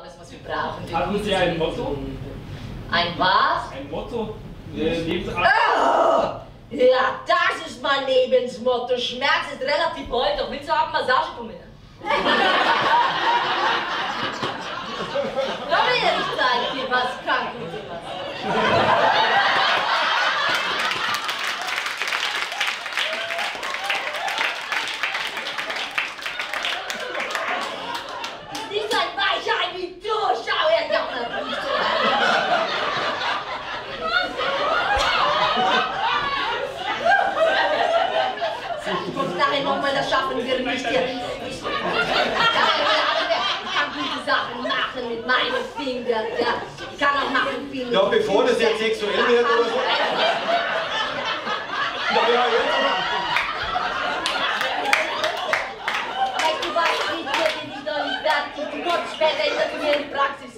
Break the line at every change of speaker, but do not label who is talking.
alles, was wir brauchen.
Haben Sie ein. Motto?
Ein was?
Ein Motto?
Ah! Ja, das ist mein Lebensmotto. Schmerz ist relativ heute. Doch willst du auch Massage kommen? Komm her, ich zeig dir, was Krankenmassage Nicht ein Weichei wie du, schau her, Donner! Und nachher nochmal, das schaffen wir nicht hier. Ich kann gute Sachen machen mit meinen Fingern, ja. Ich kann auch machen viel.
Ja, bevor das jetzt sexuell wird oder so. Naja, jetzt aber.
Weißt du was, ich werde dich doch nicht fertig. Du kommst später in der Praxis